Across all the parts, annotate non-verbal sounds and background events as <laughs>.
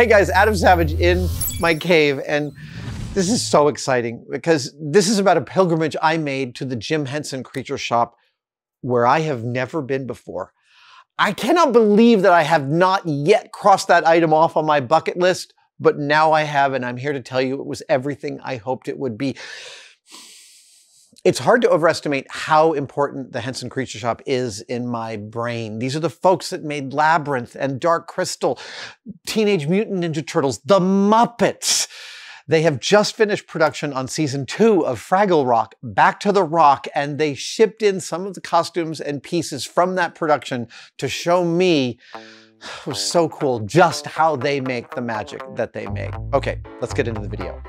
Hey guys, Adam Savage in my cave, and this is so exciting because this is about a pilgrimage I made to the Jim Henson Creature Shop where I have never been before. I cannot believe that I have not yet crossed that item off on my bucket list, but now I have, and I'm here to tell you it was everything I hoped it would be. It's hard to overestimate how important the Henson Creature Shop is in my brain. These are the folks that made Labyrinth and Dark Crystal, Teenage Mutant Ninja Turtles, The Muppets. They have just finished production on season two of Fraggle Rock, Back to the Rock, and they shipped in some of the costumes and pieces from that production to show me <sighs> it was so cool just how they make the magic that they make. Okay, let's get into the video.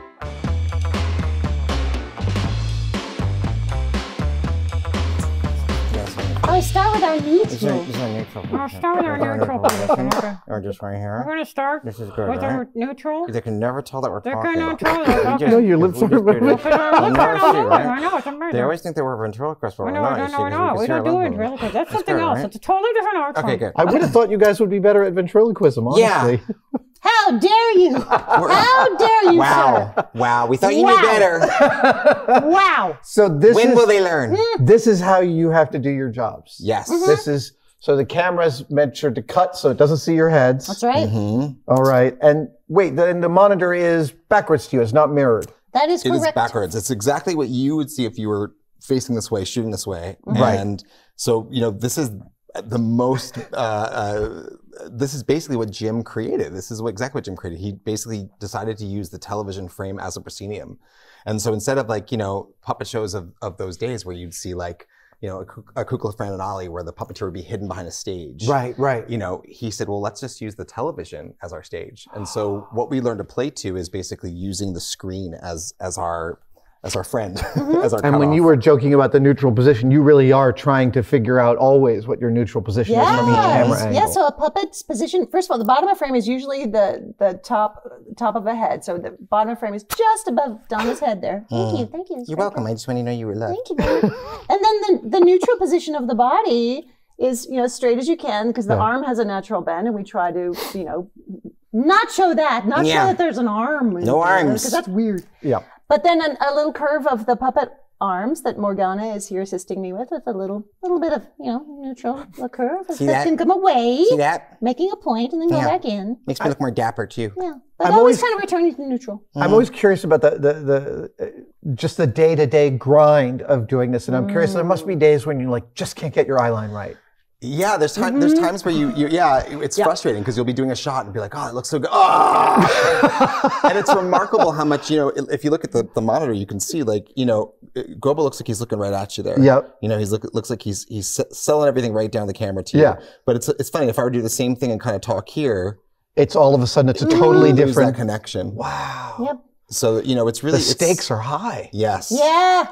Oh, start with our neutral. Is there, is there a neutral I'll start with our Is neutral position. Okay. Or just right here. We're going to start This is good, with our right? neutral. They can never tell that we're They talking. cannot If tell we that. just- Okay. No, your if lips we are just do moving. this- But our They'll lips never are see, not moving. right? I know, it's amazing. They always think they were ventriloquist, but we're not. no, you see, no, no. we We can see don't our do lip it moving. really good. That's That's something else. It's a totally different art Okay, form. good. I would have thought you guys would be better at ventriloquism, honestly. Yeah. <laughs> honestly. How dare you? <laughs> How dare you, Wow. Wow. We thought you Wow. knew better. <laughs> Wow. So this when is will they learn? Hmm. this is how you have to do your jobs. Yes. Mm-hmm. This is so the camera's meant sure to cut so it doesn't see your heads. That's right. Mm-hmm. All right. And wait, then the monitor is backwards to you. It's not mirrored. That is It is correct. backwards. It's exactly what you would see if you were facing this way, shooting this way. Mm-hmm. Right. And so, you know, this is the most, uh, uh, this is basically what Jim created. This is what, exactly what Jim created. He basically decided to use the television frame as a proscenium. And so instead of like, you know, puppet shows of, of those days where you'd see like, you know, a, a Kukla Fran and Ollie where the puppeteer would be hidden behind a stage Right, right. you know, he said, well, let's just use the television as our stage. And so what we learned to play to is basically using the screen as as our as our friend, <laughs> mm-hmm. as our And when you were joking about the neutral position, you really are trying to figure out always what your neutral position is from each camera angle. Yeah, so a puppet's position, first of all, the bottom of frame is usually the the top top of a head. So the bottom of frame is just above Donna's head there. Mm. Thank you, thank you. You're welcome. I just want to know you were loved. Thank you. very and then the, the neutral position of the body is, you know, straight as you can because the Yeah. arm has a natural bend and we try to, you know, not show that, not Yeah. show that there's an arm. No arms. Because that's weird. yeah. But then an, a little curve of the puppet arms that Morgana is here assisting me with, with a little little bit of, you know, neutral a curve See that that? can come away, See that? making a point and then go back in. Makes me look more dapper too. Yeah. But I'm always, always- kind of returning to neutral. I'm always curious about the the, the uh, just the day to day grind of doing this, and I'm curious. There must be days when you like just can't get your eye line right. Yeah, there's time, there's times where you, you yeah, it's frustrating because you'll be doing a shot and be like, oh, it looks so good. Ah! and it's remarkable how much, you know, if you look at the, the monitor, you can see like, you know, Gobo looks like he's looking right at you there. Yep. You know, he's look, looks like he's he's selling everything right down the camera to you. Yeah. But it's it's funny if I were to do the same thing and kind of talk here, It's all of a sudden it's a totally lose that different. connection. Wow. Yep. So you know, it's really The it's- stakes are high. Yes. Yeah.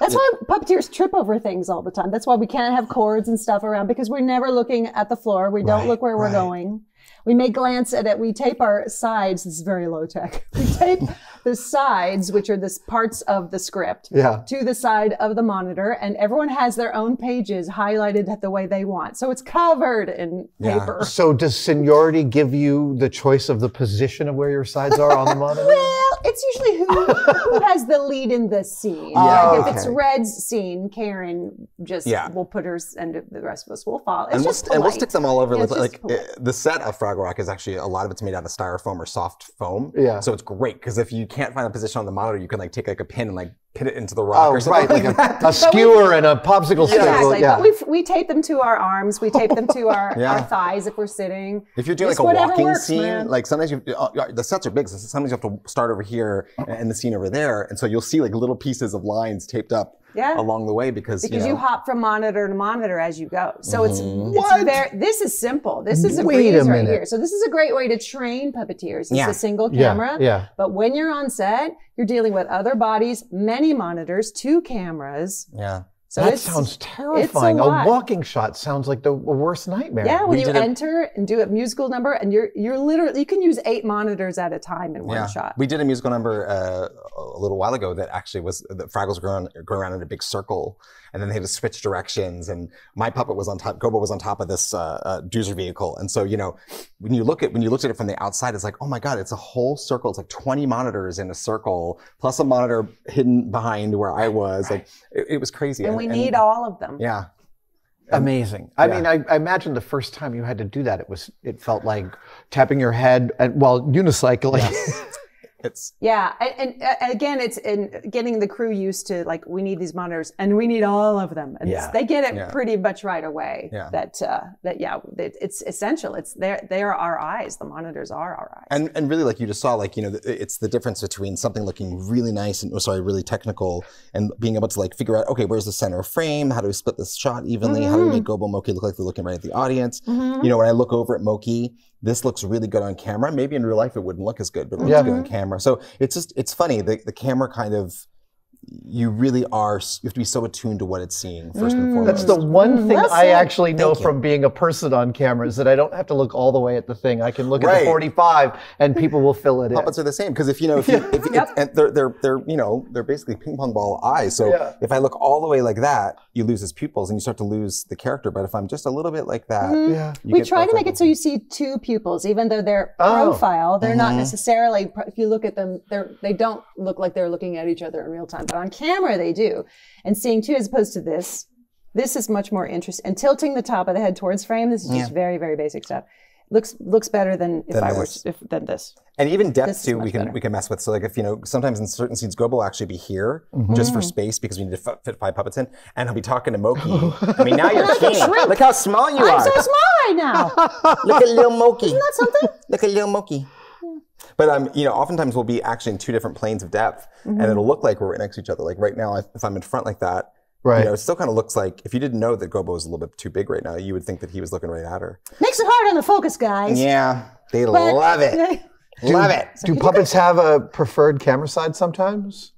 That's why puppeteers trip over things all the time. That's why we can't have cords and stuff around because we're never looking at the floor. We don't Right, look where we're going. We may glance at it. We tape our sides. This is very low tech. <laughs> We tape the sides, which are the parts of the script, Yeah. to the side of the monitor, and everyone has their own pages highlighted the way they want. So it's covered in Yeah. paper. So does seniority give you the choice of the position of where your sides are on the monitor? <laughs> Well, it's usually who who <laughs> has the lead in the scene. Yeah, like if it's okay. Red's scene, Karen just Yeah. will put hers, and the rest of us will follow. It's and we'll, and we'll stick them all over. Yeah, like like, polite. uh, the set of Fraggle Rock is actually a lot of it's made out of styrofoam or soft foam. Yeah. So it's great because if you can't find a position on the monitor, you can like take like a pin and like pin it into the rock Oh, or something right, like, like a, that. <laughs> a skewer and a popsicle stick. Exactly, Yeah. but we we tape them to our arms. We tape them to <laughs> our, Yeah. our thighs if we're sitting. If you're doing Just like a walking works, scene, man. like sometimes you, uh, uh, the sets are big, so sometimes you have to start over here and the scene over there, and so you'll see like little pieces of lines taped up Yeah. along the way because, because you you, hop from monitor to monitor as you go. So it's Mm-hmm. it's What? very this is simple. This is a Wait a breeze right minute. here. So this is a great way to train puppeteers. It's Yeah. a single Yeah, camera. yeah. But when you're on set, you're dealing with other bodies, many monitors, two cameras. Yeah. So that sounds terrifying. a, lot. walking shot sounds like the worst nightmare. Yeah, when We you did a- enter and do a musical number, and you're you're literally you can use eight monitors at a time in one shot. We did a musical number uh, a little while ago that actually was the Fraggles were going, going around in a big circle, and then they had to switch directions. And my puppet was on top, Gobo was on top of this uh, uh, doozer vehicle. And so you know, when you look at when you looked at it from the outside, it's like, oh my god, it's a whole circle. It's like 20 monitors in a circle, plus a monitor hidden behind where I was. Like it, it was crazy. and we need all of them. Yeah. Amazing. I Yeah. mean, I, I imagine the first time you had to do that, it was it felt like tapping your head and well, unicycling. <laughs> It's Yeah, and, and uh, again, it's in getting the crew used to like we need these monitors and we need all of them, and Yeah. they get it Yeah. pretty much right away. Yeah. That uh, that yeah, it, it's essential. It's they they are our eyes. The monitors are our eyes. And and really, like you just saw, like you know, it's the difference between something looking really nice and oh, sorry, really technical, and being able to like figure out, okay, where's the center of frame? How do we split this shot evenly? How do we make Gobo Mokey look like they're looking right at the audience? Mhm. You know, when I look over at Mokey, this looks really good on camera. Maybe in real life it wouldn't look as good, but it looks Yeah. good on mm-hmm. camera. So it's just it's funny. The the camera kind of you really are you have to be so attuned to what it's seeing first and mm. foremost. That's the one mm, thing Well I actually know Thank you. from being a person on camera is that I don't have to look all the way at the thing. I can look at the 45 and people will fill it in. puppets are the same because if you know if, you, <laughs> if Yep. and they're they're they're you know they're basically ping pong ball eyes. So Yeah. if I look all the way like that, you lose his pupils and you start to lose the character. But if I'm just a little bit like that, mm-hmm. Yeah. we try to make it so you see two pupils, even though they're Oh. profile. They're not Mhm. necessarily. If you look at them, they're they don't look like they're looking at each other in real time. But on camera, they do. And seeing two as opposed to this, this is much more interesting. And tilting the top of the head towards frame. This is just Yeah. very very basic stuff. Looks looks better than if Than I were this. if, than this. And even depth is too, we can better. we can mess with. So like if you know, sometimes in certain scenes, Gobo will actually be here mm-hmm. just for space because we need to f- fit five puppets in, and he'll be talking to Mokey. <laughs> I mean, now you're king. Look how small you I'm are. so small right now. <laughs> Look at little Mokey. Isn't that something? Look at little Mokey. But um, you know, oftentimes we'll be actually in two different planes of depth, Mm-hmm. and it'll look like we're right next to each other. Like right now, if, if I'm in front like that, Right. you know, it still kind of looks like if you didn't know that Gobo was a little bit too big right now, you would think that he was looking right at her. Makes it hard on the focus, guys. Yeah, they But- love it. <laughs> love it. Do puppets have a preferred camera side sometimes?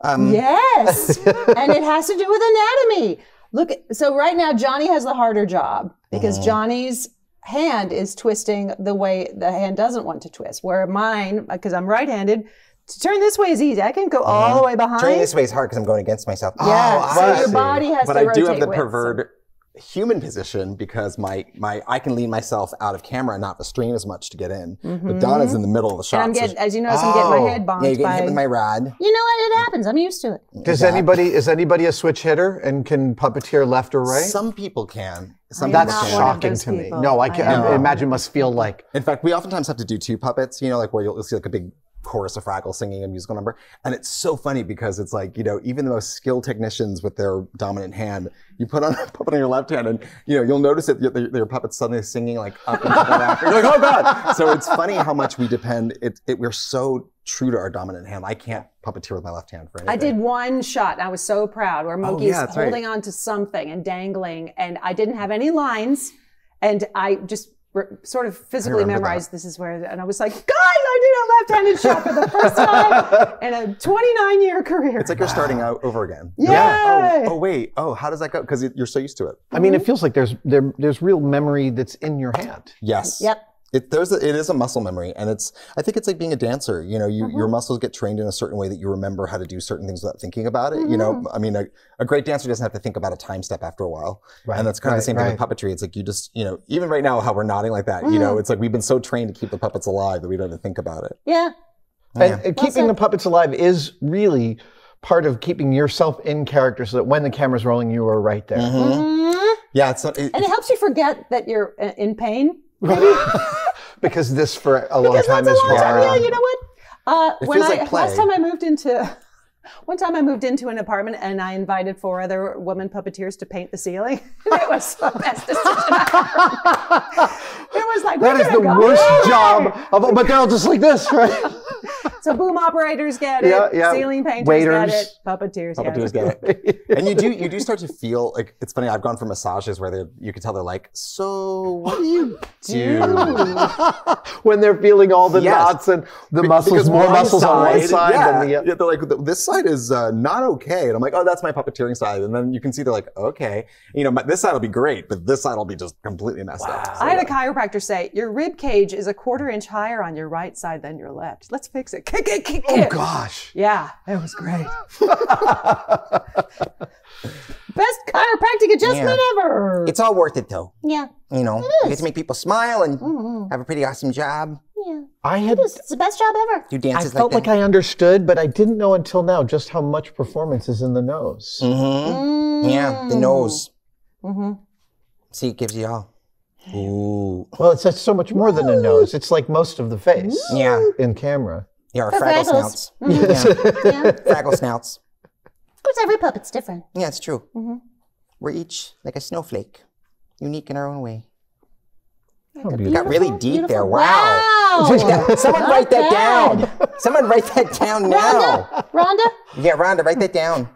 Um, Yes, <laughs> and it has to do with anatomy. Look, at- so right now Johnny has the harder job because Mm-hmm. Johnny's hand is twisting the way the hand doesn't want to twist. Where mine, because I'm right-handed, to turn this way is easy. I can go all mm-hmm. the way behind. Turning this way is hard because I'm going against myself. yeah, Oh, so I your see. body has but to I rotate do have the with, so- preferred human position because my my I can lean myself out of camera and not strain as much to get in. But Donna's in the middle of the shot. And I'm so getting, as you notice, I'm getting my Oh. head bonked yeah, you're getting by. hit with my rod. you know what? It happens. I'm used to it. Does Exactly. anybody is anybody a switch hitter and can puppeteer left or right? Some people can. Some That's not people one can. of shocking to me. people. No, I I can know. I imagine must feel like In fact, we oftentimes have to do two puppets, you know, like where you'll, you'll see like a big chorus of Fraggle singing a musical number. And it's so funny because it's like, you know, even the most skilled technicians with their dominant hand, you put on <laughs> a puppet on your left hand and, you know, you'll notice that your, your puppet's suddenly singing like up and to the left. You're like, oh God. So it's funny how much we depend, it, it, we're so true to our dominant hand. I can't puppeteer with my left hand for anything. I did one shot and I was so proud where oh, Mokey yeah, is right. holding on to something and dangling and I didn't have any lines and I just sort of physically remember memorized this is where and I was like, guys, I did a left-handed shot for the first time <laughs> in a 29 year career. It's like you're starting out over again. Yay! Oh, oh, wait. Oh, how does that go? Because you're so used to it. I mean, it mm-hmm. feels like there's there, there's real memory that's in your hand. Yes. Yep. It, there's a, it is a muscle memory, and it's I think it's like being a dancer. You know, you, Mm-hmm. your muscles get trained in a certain way that you remember how to do certain things without thinking about it. You know, Mm-hmm. I mean, a, a great dancer doesn't have to think about a time step after a while, Right, and that's kind of the same thing with puppetry. It's like you just you know, even right now, how we're nodding like that. You Mm-hmm. know, it's like we've been so trained to keep the puppets alive that we don't even think about it. Yeah. And, and keeping said. the puppets alive is really part of keeping yourself in character so that when the camera's rolling, you are right there. Mhm. Yeah, it's it, And it helps you forget that you're uh, in pain. <laughs> Because this for a long Because time that's is a long time. Yeah, you know what? Uh, It when feels I like play. last time I moved into <laughs> one time I moved into an apartment and I invited four other women puppeteers to paint the ceiling. <laughs> it was the best decision. It was like That the go worst there. job of, but they're all just like this, right? So boom operators get it. Yeah, yeah. Ceiling painters Waiters. get it. Puppeteers, Puppeteers get it. get it. <laughs> and you do you do start to feel like it's funny. I've gone for massages where they you can tell they're like, so what do you do? <laughs> when they're feeling all the Yes. knots and the Be- muscles, because more one muscles on one side yeah, than the other. yeah, they're like, this side is uh, not okay. And I'm like, oh, that's my puppeteering side. And then you can see they're like, okay, you know, my, this side will be great, but this side will be just completely messed up. So, I had a chiropractor say your rib cage is a quarter inch higher on your right side than your left. Let's fix it. Kick it, kick Oh it. gosh. Yeah, it was great. <laughs> Best chiropractic adjustment ever. It's all worth it though. Yeah. You know, you get to make people smile and Mhm. have a pretty awesome job. Yeah. I had It is. It's the best job ever. Do dances. I dances felt like like I understood, but I didn't know until now just how much performance is in the nose. Mm-hmm. Yeah, the nose. hmm See, it gives you all. Ooh. Well, it's, it's so much more than a nose. It's like most of the face Yeah. in camera. Yeah, or For fraggle Fraggles. snouts. <laughs> Yeah. Yeah. <laughs> Fraggle snouts. Of course, every puppet's different. Yeah, it's true. Mm-hmm. We're each like a snowflake, unique in our own way. How Got really deep there. beautiful. Wow. Wow. <laughs> Someone Not write that bad. down. Someone write that down now. Rhonda? Yeah, Rhonda, write that down.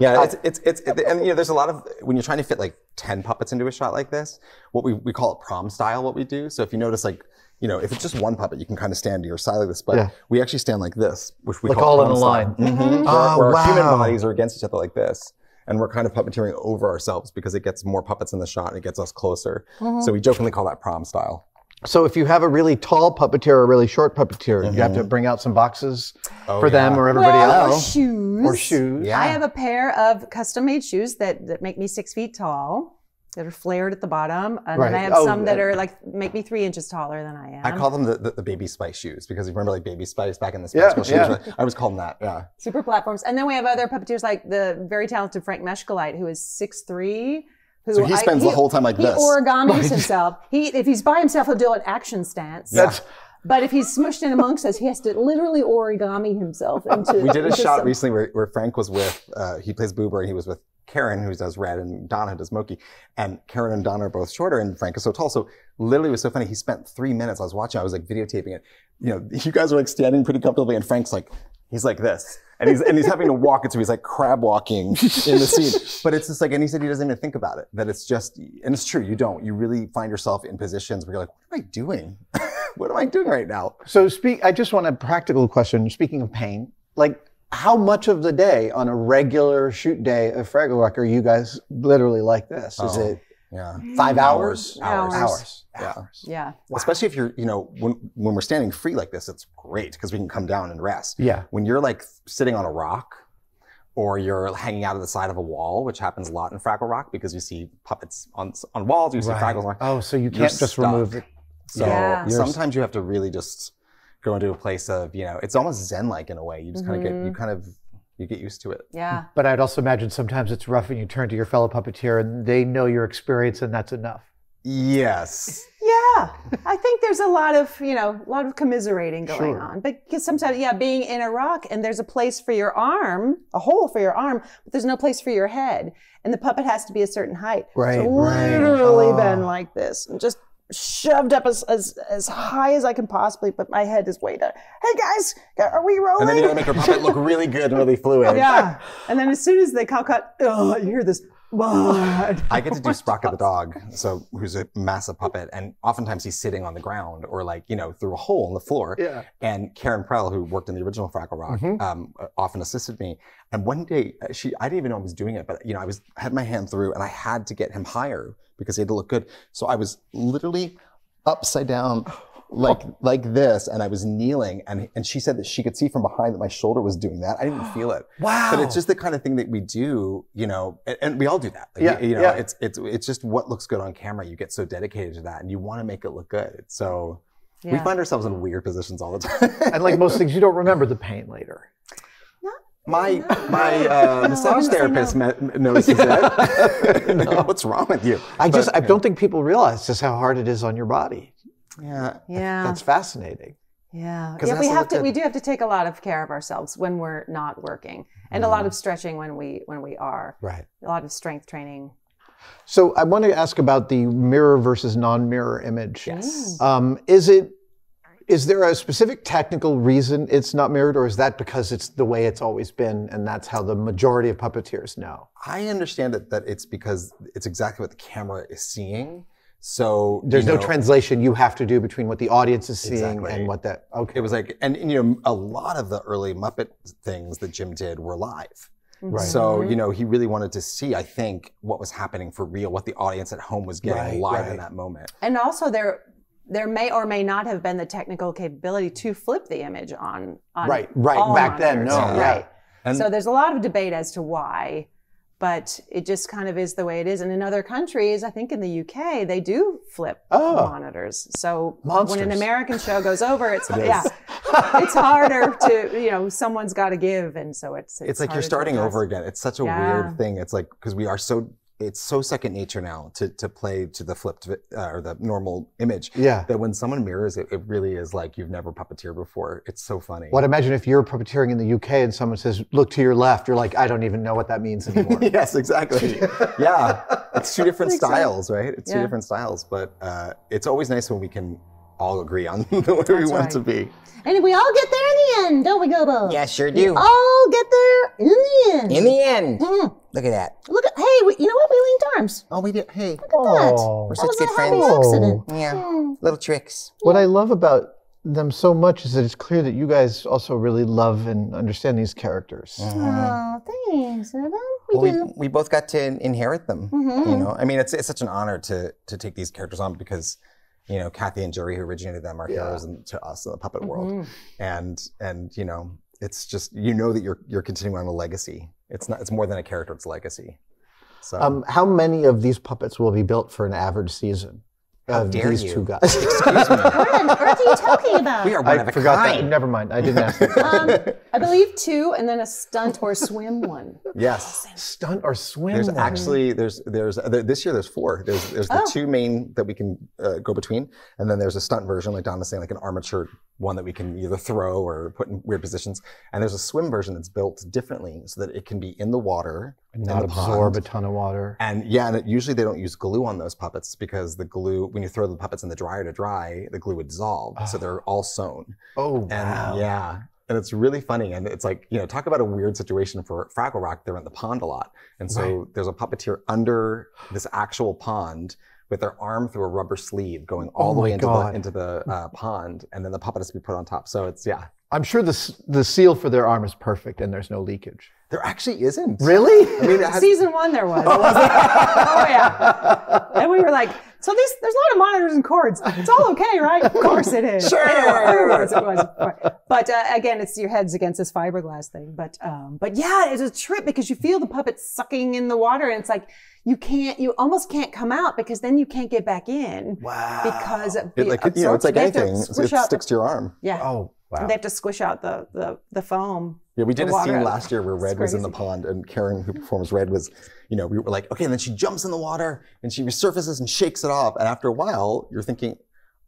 Yeah, it's, it's, it's, it- and you know, there's a lot of, when you're trying to fit like 10 puppets into a shot like this, what we, we call it prom style, what we do. So if you notice, like, you know, if it's just one puppet, you can kind of stand to your side like this, but Yeah. we actually stand like this, which we Like call all in a style. line. Mhm. Oh, where, where our oh, human bodies are against each other like this. And we're kind of puppeteering over ourselves because it gets more puppets in the shot and it gets us closer. Mm-hmm. So we jokingly call that prom style. So if you have a really tall puppeteer or a really short puppeteer, you have to mm-hmm. bring out some boxes oh, for them yeah. or everybody Well, or else. shoes. Or shoes. Yeah. I have a pair of custom made shoes that, that make me six feet tall, that are flared at the bottom. And Right. then I have Oh, some that are like make me three inches taller than I am. I call them the, the, the baby spice shoes because you remember like baby spice back in the Yeah, Spice Girl yeah. shoes. I was calling that. Yeah. super platforms. And then we have other puppeteers like the very talented Frank Meschkuleit, who is six three. Who So he I- spends the whole time like he this. origamis <laughs> himself. He if he's by himself, he'll do an action stance. That's But if he's smushed in amongst us, he has to literally origami himself <laughs> into. We did a shot some- recently where, where Frank was with, uh, he plays Boober and he was with Karen, who does Red, and Donna, who does Mokey. And Karen and Donna are both shorter, and Frank is so tall. So literally, it was so funny. He spent three minutes. I was watching. I was like videotaping it. You know, <laughs> you guys are like standing pretty comfortably, and Frank's like, he's like this, and he's and he's having to walk it. So he's like crab walking <laughs> in the scene. But it's just like, and he said he doesn't even think about it. That it's just, and it's true. You don't. You really find yourself in positions where you're like, what am I doing? <laughs> what am I doing right now? So speak. I just want a practical question. Speaking of pain, like how much of the day on a regular shoot day of Fraggle Rock are you guys literally like this? Is Oh. it Yeah. Mm-hmm. five hours? Hours. Hours. Yeah. Hours. Yeah. Especially if you're, you know, when when we're standing free like this, it's great because we can come down and rest. Yeah. When you're like sitting on a rock or you're hanging out of the side of a wall, which happens a lot in Fraggle Rock because you see puppets on on walls, you see Fraggle Rock. Oh, so you You're can't just stuck. remove it. So Yeah. You're- sometimes you have to really just go into a place of, you know, it's almost zen-like in a way. You just mm-hmm. kind of get, you kind of, you get used to it. Yeah. But I'd also imagine sometimes it's rough and you turn to your fellow puppeteer and they know your experience and that's enough. Yes. Yeah, I think there's a lot of you know a lot of commiserating going Sure. on, but because sometimes yeah, being in a rock and there's a place for your arm, a hole for your arm, but there's no place for your head, and the puppet has to be a certain height. Right, so right. literally Oh. been like this, and just shoved up as, as as high as I can possibly, but my head is way down. Hey guys, are we rolling? And then you gotta make your puppet look really good and really fluid. <laughs> yeah, and then as soon as they cow cut, oh, you hear this. I get to do <laughs> Sprocket the dog, so who's a massive puppet, and oftentimes he's sitting on the ground or like you know through a hole in the floor. Yeah. And Karen Prell, who worked in the original Fraggle Rock, um, often assisted me. And one day, uh, she I didn't even know I was doing it, but you know I was had my hand through, and I had to get him higher because he had to look good. So I was literally upside down. <sighs> <sighs> Like like this, and I was kneeling, and and she said that she could see from behind that my shoulder was doing that. I didn't feel it. <gasps> Wow. But it's just the kind of thing that we do, you know, and, and we all do that. Like, Yeah, you know, yeah. it's it's it's just what looks good on camera. You get so dedicated to that, and you want to make it look good. So we find ourselves in weird positions all the time. and like most things, you don't remember the pain later. my my uh, <laughs> massage therapist me- notices <laughs> <laughs> it. What's wrong with you? I just But, I don't think people realize just how hard it is on your body. Yeah. Yeah. That's fascinating. Yeah, 'Cause it yeah. has We to have to. good. We do have to take a lot of care of ourselves when we're not working, and a lot of stretching when we when we are. Right. A lot of strength training. So I want to ask about the mirror versus non-mirror image. Yes. Um, is it Is there a specific technical reason it's not mirrored, or is that because it's the way it's always been, and that's how the majority of puppeteers know? I understand it that it's because it's exactly what the camera is seeing. So There's no know, translation you have to do between what the audience is seeing Exactly. and what that. Okay. It was like, and, and, you know, a lot of the early Muppet things that Jim did were live. Right. So mm-hmm. you know, he really wanted to see, I think, what was happening for real, what the audience at home was getting Right, live right. in that moment. And also there there may or may not have been the technical capability to flip the image on, on Right, right. all Back then, no, yeah. right. And- so there's a lot of debate as to why, but it just kind of is the way it is. And in other countries, I think in the UK, they do flip Oh. monitors. So when an American show goes over, it's <laughs> yeah, <laughs> it's harder to you know someone's got to give, and so it's It's, like you're starting over again. It's such a Yeah. weird thing. It's like because we are so it's so second nature now to to play to the flipped uh, or the normal image. Yeah. That when someone mirrors it, it really is like you've never puppeteered before. It's so funny. What imagine if you're puppeteering in the UK and someone says, "Look to your left," you're like, "I don't even know what that means anymore." <laughs> yes, exactly. yeah, it's two <laughs> different styles, right? It's two different styles, but uh, it's always nice when we can all agree on <laughs> the way we That's want right. to be. And if we all get there in the end, don't we, Gobo? Yeah, sure do. All get there in the end. In the end. Mhm. Look at that. Look at, hey, we, you know what? We linked arms. Oh, we did. Hey, Look at that. Oh. we're such was good friends. accident. Yeah, Hmm. little tricks. What I love about them so much is that it's clear that you guys also really love and understand these characters. Oh, thanks, Evan. We Well, do. we both got to inherit them. Mhm. You know, I mean, it's it's such an honor to to take these characters on because, you know, Kathy and Jerry, who originated them, are Yeah. heroes and to us in the puppet world, Mhm. and and you know, it's just you know that you're you're continuing on a legacy. It's not. It's more than a character. It's a legacy. So Um, how many of these puppets will be built for an average season? How of dare these you. two guys. <laughs> Excuse me. What on earth are you talking about? we are one of I a forgot kind. that. Never mind. I didn't ask. that. <laughs> Um, I believe two, and then a stunt or swim one. yes. Stunt or swim? There's one. actually there's there's uh, this year there's four. There's there's the Oh. two main that we can uh, go between, and then there's a stunt version, like Don was saying, like an armature one that we can either throw or put in weird positions. And there's a swim version that's built differently so that it can be in the water, and not absorb pond. a ton of water. And yeah, and it, usually they don't use glue on those puppets because the glue, when you throw the puppets in the dryer to dry, the glue would dissolve. So ah. they're all sewn. Oh And wow. yeah, and it's really funny. And it's like, you know, talk about a weird situation for Fraggle Rock. They're in the pond a lot. And so there's a puppeteer under this actual pond with their arm through a rubber sleeve going all Oh the way into God. the, into the uh, pond. And then the puppet has to be put on top. So it's, yeah. I'm sure the the seal for their arm is perfect and there's no leakage. There actually isn't. Really? I mean, has, Season one, there was. <laughs> oh yeah. And we were like, so these there's a lot of monitors and cords. It's all okay, right? Of course it is. Sure. It was. It was. But uh, again, it's your head's against this fiberglass thing. But um, but yeah, it's a trip because you feel the puppet sucking in the water, and it's like you can't, you almost can't come out because then you can't get back in Wow. because of it, like, you know, it's like absorption. They have to anything. It's- squish It out sticks the- to your arm. Yeah. Oh wow. They have to squish out the the, the foam. Yeah, we did a water scene last year where Red was in the pond, and Karen, who performs Red, was, you know, we were like, okay, and then she jumps in the water and she resurfaces and shakes it off, and after a while, you're thinking,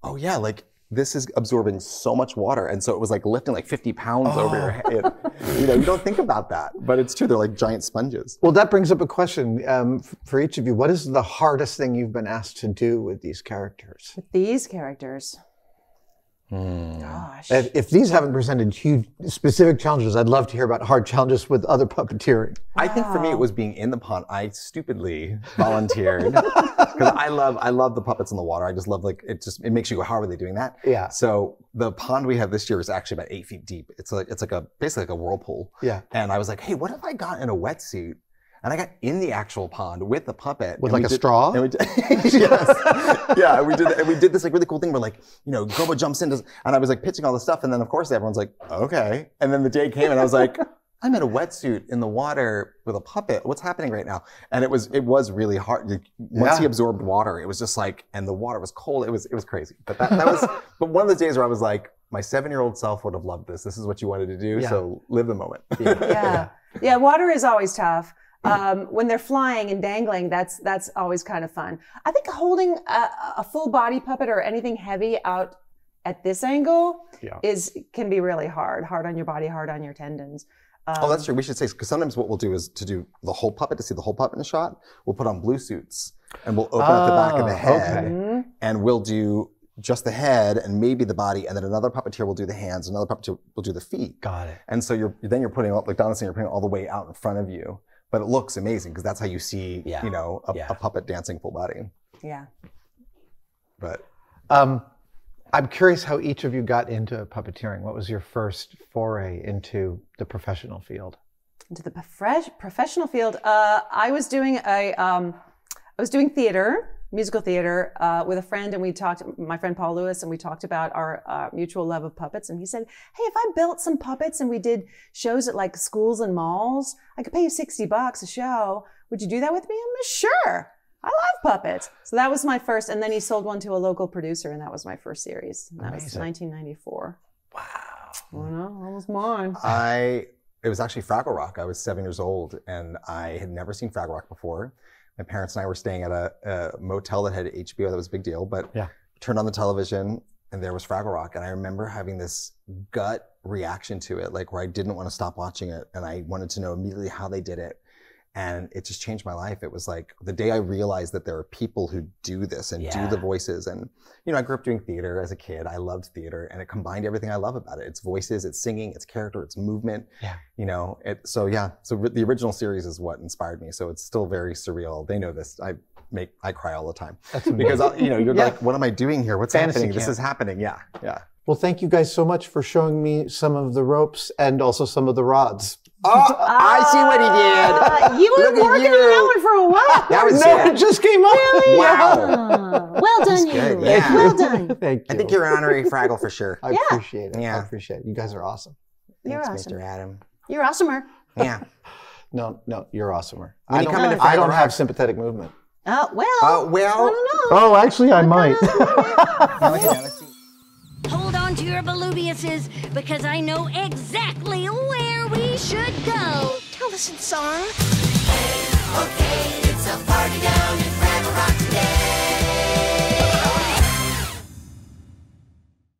oh yeah, like this is absorbing so much water, and so it was like lifting like 50 pounds over your head. you know, you don't think about that, but it's true. They're like giant sponges. Well, that brings up a question um, for each of you. What is the hardest thing you've been asked to do with these characters? With these characters, Hmm. gosh. If, if these haven't presented huge specific challenges, I'd love to hear about hard challenges with other puppeteering. I think for me it was being in the pond. I stupidly volunteered <laughs> because I love I love the puppets in the water. I just love like it just it makes you go, how are they doing that? Yeah. So the pond we have this year is actually about eight feet deep. It's like it's like a basically like a whirlpool. Yeah. And I was like, hey, what if I got in a wetsuit and I got in the actual pond with the puppet With like a did- straw? And we did, <laughs> yes. yeah, we did. And we did this like really cool thing where like you know Gobo jumps in, does- and I was like pitching all this stuff, and then of course everyone's like, okay. And then the day came, and I was like. <laughs> I'm in a wetsuit in the water with a puppet. What's happening right now? And it was it was really hard. Once Yeah. he absorbed water, it was just like, and the water was cold. It was it was crazy. But that, that was <laughs> but one of those days where I was like, my seven year old self would have loved this. This is what you wanted to do. Yeah. So live the moment. yeah. yeah, water is always tough. Um, when they're flying and dangling, that's that's always kind of fun. I think holding a, a full body puppet or anything heavy out at this angle Yeah. is can be really hard. Hard on your body, hard on your tendons. Um, Oh, that's true. We should say because sometimes what we'll do is to do the whole puppet to see the whole puppet in the shot. We'll put on blue suits and we'll open up the back of the Oh, head okay. and we'll do just the head and maybe the body, and then another puppeteer will do the hands, another puppeteer will do the feet. Got it. And so you're then you're putting like Donna saying you're putting all the way out in front of you, but it looks amazing because that's how you see Yeah. you know a, Yeah. a puppet dancing full body. Yeah. But Um, I'm curious how each of you got into puppeteering. What was your first foray into the professional field? into the prof- professional field. Uh, I was doing a, um, I was doing theater, musical theater, uh, with a friend, and we talked. My friend Paul Lewis, and we talked about our uh, mutual love of puppets. And he said, "Hey, if I built some puppets and we did shows at like schools and malls, I could pay you sixty bucks a show. Would you do that with me?" I'm "Sure." I love puppets. So that was my first, and then he sold one to a local producer, and that was my first series. And that was 1994. Wow. Oh no, that was mine. I it was actually Fraggle Rock. I was seven years old and I had never seen Fraggle Rock before. My parents and I were staying at a, a motel that had HBO. That was a big deal. But Yeah. turned on the television and there was Fraggle Rock, and I remember having this gut reaction to it, like where I didn't want to stop watching it, and I wanted to know immediately how they did it. And it just changed my life. It was like the day I realized that there are people who do this and Yeah. do the voices. And, you know, I grew up doing theater as a kid. I loved theater and it combined everything I love about it. It's voices, it's singing, it's character, it's movement. Yeah. You know, it, so yeah, so the original series is what inspired me. So it's still very surreal. They know this. I make, I cry all the time That's amazing. because, I, you know, you're <laughs> Yeah. like, what am I doing here? What's Fantasy happening? This is happening. Yeah. Yeah. Well, thank you guys so much for showing me some of the ropes and also some of the rods. Oh, <laughs> I see what he did. Uh, you were Look at working on that one for a while. <laughs> That was no, it. it just came up. Wow. Ah, well done, you. yeah. Well done. Thank you. <laughs> I think you're an honorary Fraggle for sure. I Yeah. appreciate it. I appreciate it. You guys are awesome. You're Thanks, awesome. Mr. Adam. You're awesomer. Yeah. No, no, you're awesomer. When I don't, come into I don't have sympathetic movement. Oh, well. Oh, well. I don't know. Oh, actually, I might into your Belubiuses because I know exactly where we should go. Tell us in song. Hey, okay, it's a party down in Rock today.